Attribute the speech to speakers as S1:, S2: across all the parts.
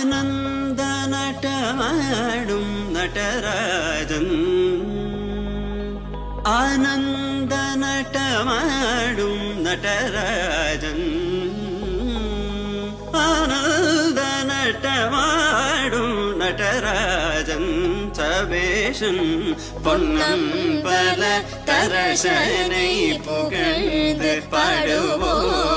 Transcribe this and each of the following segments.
S1: ആനന്ദ നടമാടും നടരാജൻ. ആനന്ദ നടമാടും നടരാജൻ. ആനന്ദ നടമാടും നടരാജൻ. സവേശൻ പൊന്നം പല തരശനെ പുകഴ്ന്ന് പാടുവോ?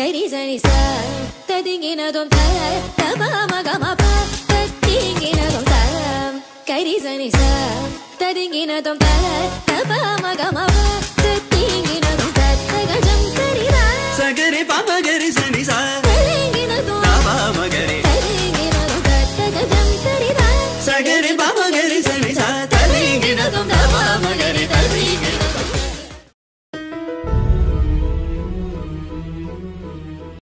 S2: கரி சரி சார் ததுங்கினதும் தரம் தமகமா தத்திங்கினதும் தரம் கரி சரி சார் ததுங்கினதும் தரம் தமகமா தத்திங்கினதும் தத்தகஜம் கரிதா
S1: சகரி பாபகரி சரி சார்